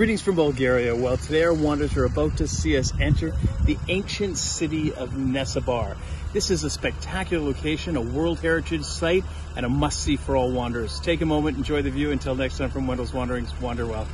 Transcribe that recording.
Greetings from Bulgaria. Well, today our wanderers are about to see us enter the ancient city of Nessebar. This is a spectacular location, a World Heritage Site, and a must-see for all wanderers. Take a moment, enjoy the view. Until next time from Wendell's Wanderings, wander well.